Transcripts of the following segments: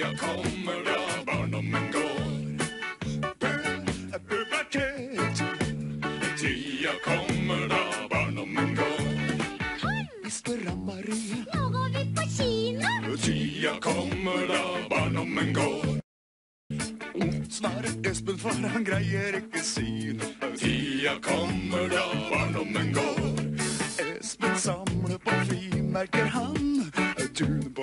Tida kommer da barndommen går. Pubertet Tida kommer da barndommen går. Vi spør Ann-Marie. Nå går vi på kino. Tida kommer da barndommen går. Svarer Espen, for han greier ikke synet. Tida kommer da barndommen går. Espen samler på frimerker, han. Tune på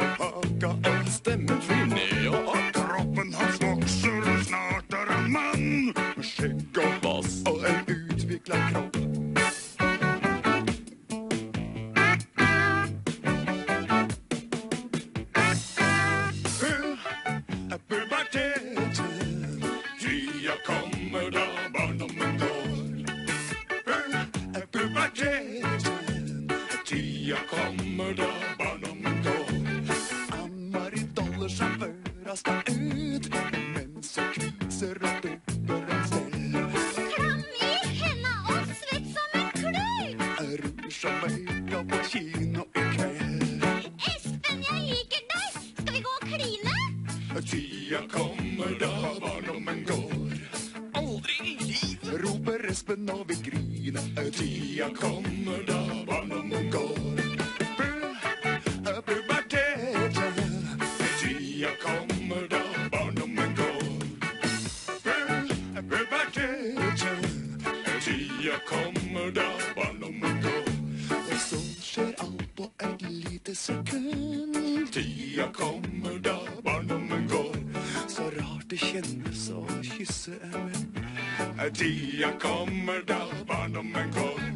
Ann-Marie Dollar sjåføra skal ut, mens jeg kviser og stupper Rouge og på kino i kveld. Espen, jeg liker deg. Skal vi gå og kline? Tida kommer da barndommen går. Aldri i livet roper Espen og vil grine. Tida kommer da barndommen går. Pu- Puberteten. Tida kommer da barndommen går. Pu- Puberteten. Tida kommer sekund. Tida kommer da barndommen går. Så rart det kjennes å kysse en venn. Tida kommer da barndommen går.